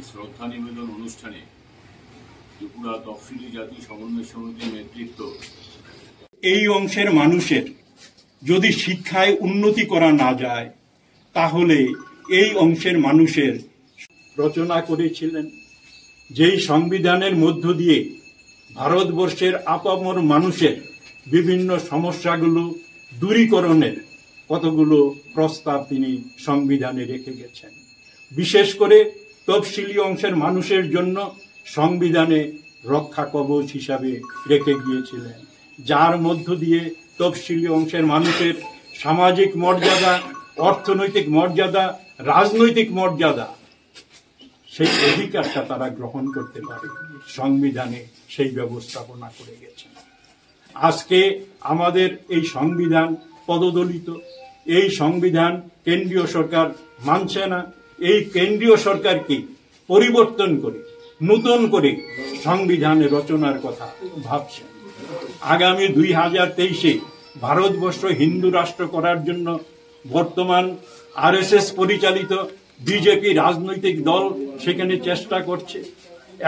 এই শ্রদ্ধা নিবেদন অনুষ্ঠানে ত্রিপুরা তফসিলি জাতি সমন্বয় সমিতির নেতৃত্ব। এই অংশের মানুষের যদি শিক্ষায় উন্নতি করা না যায় তাহলে এই অংশের মানুষের রচনা করেছিলেন যেই সংবিধানের মধ্য দিয়ে ভারতবর্ষের আপামর মানুষের বিভিন্ন সমস্যাগুলো দূরীকরণের কতগুলো প্রস্তাব তিনি সংবিধানে রেখে গেছেন। বিশেষ করে তফসিলি অংশের মানুষের জন্য সংবিধানে রক্ষা কবচ হিসাবে রেখে গিয়েছিলেন, যার মধ্য দিয়ে তফসিলি অংশের মানুষের সামাজিক মর্যাদা, অর্থনৈতিক মর্যাদা, রাজনৈতিক মর্যাদা, সেই অধিকারটা তারা গ্রহণ করতে পারে। সংবিধানে সেই ব্যবস্থাপনা করে গেছেন। আজকে আমাদের এই সংবিধান পদদলিত। এই সংবিধান কেন্দ্রীয় সরকার মানছে না। এই কেন্দ্রীয় সরকারকে পরিবর্তন করে, নতুন করে সংবিধানে রচনার কথা ভাবছে। আগামী দুই হাজার তেইশে ভারতবর্ষ হিন্দু রাষ্ট্র করার জন্য বর্তমান আরএসএস পরিচালিত বিজেপি রাজনৈতিক দল সেখানে চেষ্টা করছে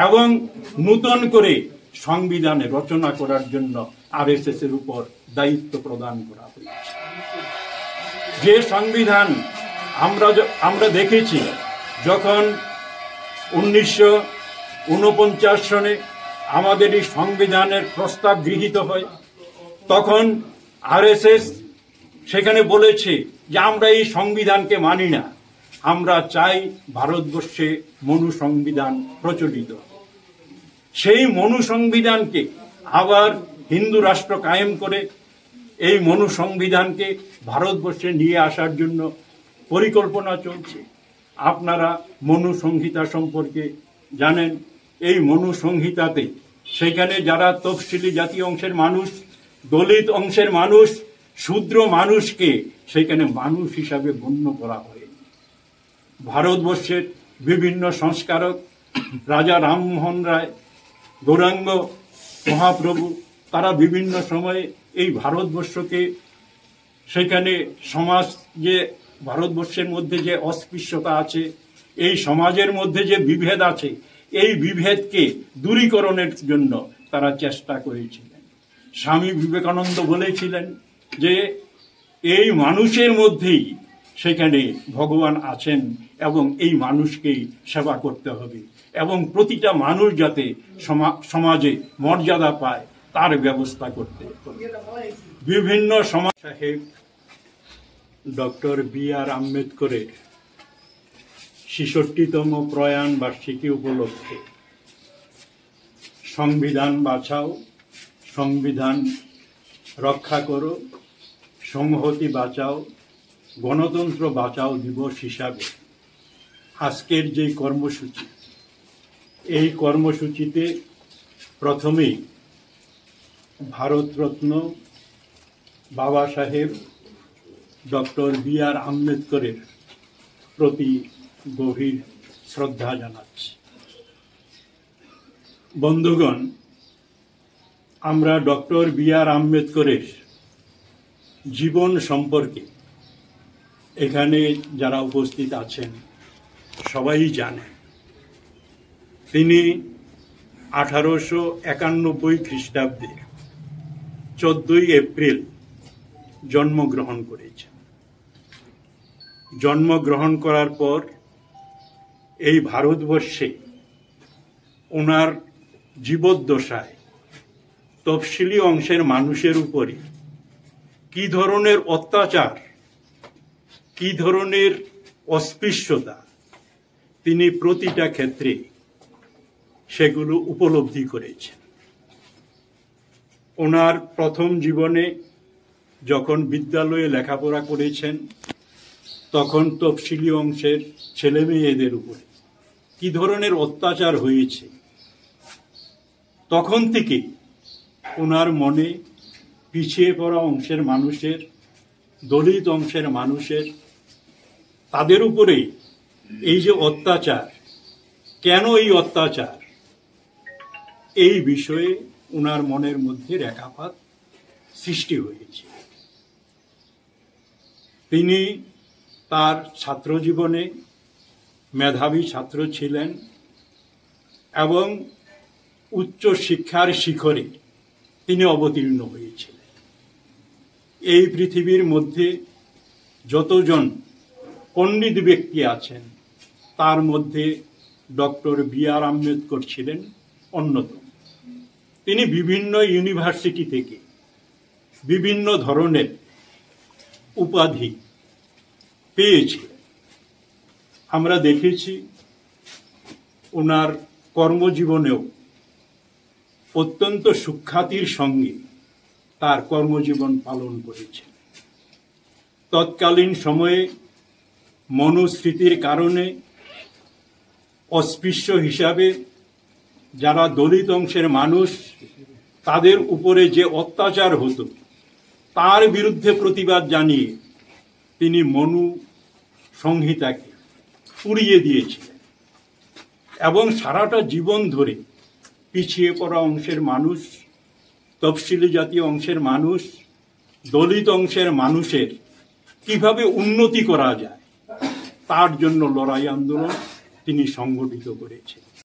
এবং নতুন করে সংবিধানে রচনা করার জন্য আরএসএস এর উপর দায়িত্ব প্রদান করা হয়েছে। যে সংবিধান আমরা আমরা দেখেছি যখন উনিশশো উনপঞ্চাশ সনে আমাদের এই সংবিধানের প্রস্তাব গৃহীত হয়, তখন আরএসএস সেখানে বলেছে যে আমরা এই সংবিধানকে মানি না। আমরা চাই ভারতবর্ষে মনু সংবিধান প্রচলিত। সেই মনু সংবিধানকে আবার হিন্দু রাষ্ট্র কায়েম করে, এই মনু সংবিধানকে ভারতবর্ষে নিয়ে আসার জন্য পরিকল্পনা চলছে। আপনারা মনু সংহিতা সম্পর্কে জানেন। এই মনু সংহিতাতে সেখানে যারা তফসিলি জাতি অংশের মানুষ, দলিত অংশের মানুষ, শূদ্র মানুষকে সেখানে মানুষ হিসাবে গণ্য করা হয়। ভারতবর্ষের বিভিন্ন সংস্কারক, রাজা রামমোহন রায়, গৌরাঙ্গ মহাপ্রভু, তারা বিভিন্ন সময়ে এই ভারতবর্ষকে সেখানে সমাজ যে ভারতবর্ষের মধ্যে যে অস্পৃশ্যতা আছে, এই সমাজের মধ্যে যে বিভেদ আছে, এই বিভেদকে দূরীকরণের জন্য তারা চেষ্টা করেছিলেন। স্বামী বিবেকানন্দ বলেছিলেন যে, এই মানুষের মধ্যেই সেখানে ভগবান আছেন এবং এই মানুষকেই সেবা করতে হবে এবং প্রতিটা মানুষ যাতে সমা- সমাজে মর্যাদা পায়, তার ব্যবস্থা করতে হবে। বিভিন্ন সমাজ সাহেব ডক্টর বি আর আম্বেদকরের ছেষট্টিতম প্রয়াণ বার্ষিকী উপলক্ষে সংবিধান বাঁচাও সংবিধান রক্ষা করো, সংহতি বাঁচাও, গণতন্ত্র বাঁচাও দিবস হিসাবে আজকের যে কর্মসূচি, এই কর্মসূচিতে প্রথমেই ভারতরত্ন বাবা সাহেব ডক্টর বি আর আম্বেদকরের প্রতি গভীর শ্রদ্ধা জানাচ্ছি। বন্ধুগণ, আমরা ডক্টর বি আর আম্বেদকরের জীবন সম্পর্কে এখানে যারা উপস্থিত আছেন সবাই জানেন। তিনি আঠারোশো একানব্বই খ্রিস্টাব্দে চোদ্দই এপ্রিল জন্মগ্রহণ করেছেন। জন্মগ্রহণ করার পর এই ভারতবর্ষে ওনার জীবদ্দশায় তফসিলি অংশের মানুষের উপরে কি ধরনের অত্যাচার, কি ধরনের অস্পৃশ্যতা তিনি প্রতিটা ক্ষেত্রে সেগুলো উপলব্ধি করেছেন। ওনার প্রথম জীবনে যখন বিদ্যালয়ে লেখাপড়া করেছেন তখন তফসিলি অংশের ছেলে মেয়েদের উপরে। কি ধরনের অত্যাচার হয়েছে? তখন থেকে ওনার মনে পিছিয়ে পড়া অংশের মানুষের, দলিত অংশের মানুষের, তাদের উপরে এই যে অত্যাচার, কেন এই অত্যাচার? এই বিষয়ে ওনার মনের মধ্যে রেখাপাত সৃষ্টি হয়েছে। তিনি তার ছাত্র জীবনে মেধাবী ছাত্র ছিলেন এবং উচ্চ শিক্ষার শিখরে তিনি অবতীর্ণ হয়েছিলেন। এই পৃথিবীর মধ্যে যতজন পণ্ডিত ব্যক্তি আছেন, তার মধ্যে ডক্টর বি আর আম্বেদকর ছিলেন অন্যতম। তিনি বিভিন্ন ইউনিভার্সিটি থেকে বিভিন্ন ধরনের উপাধি পেয়েছিলেন আমরা দেখেছি ওনার কর্মজীবনেও অত্যন্ত সুখ্যাতির সঙ্গে তার কর্মজীবন পালন করেছেন। তৎকালীন সময়ে মনুস্মৃতির কারণে অস্পৃশ্য হিসাবে যারা দলিত অংশের মানুষ, তাদের উপরে যে অত্যাচার হতো, তার বিরুদ্ধে প্রতিবাদ জানিয়ে তিনি মনু সংহিতাকে পুড়িয়ে দিয়েছিলেন এবং সারাটা জীবন ধরে পিছিয়ে পড়া অংশের মানুষ, তফসিলি জাতীয় অংশের মানুষ, দলিত অংশের মানুষের কীভাবে উন্নতি করা যায়, তার জন্য লড়াই আন্দোলন তিনি সংগঠিত করেছেন